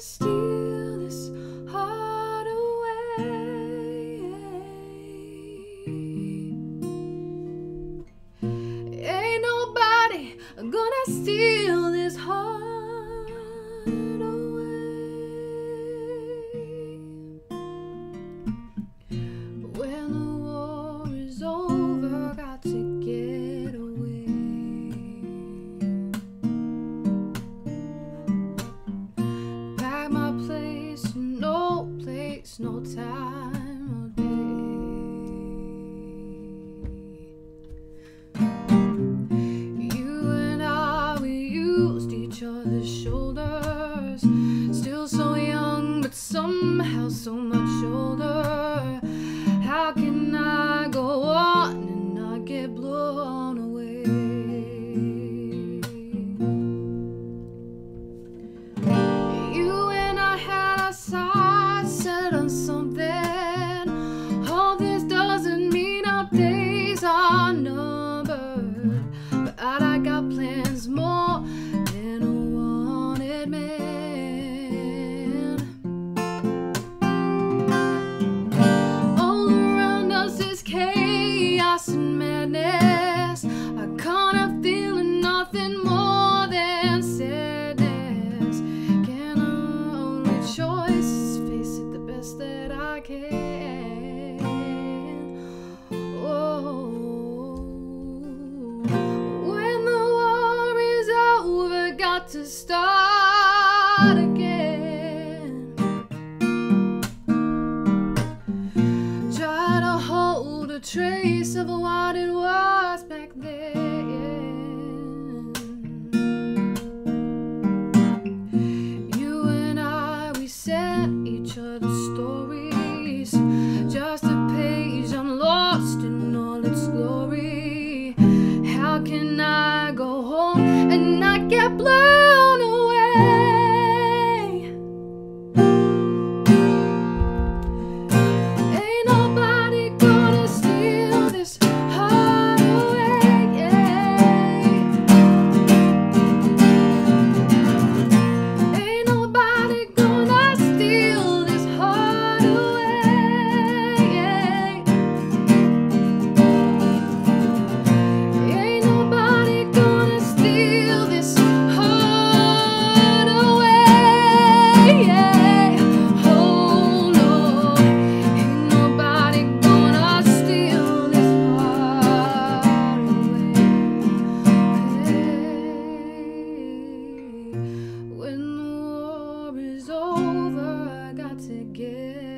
steal this heart away. Ain't nobody gonna steal. Waste no time or day. You and I, we used each other's shoulders. Still so young, but somehow so much older. Got to start again. Try to hold a trace of what it was back then. You and I, we set each other stories. Just a page I'm lost in all its glory. How can I go home and not get blown over, I got to get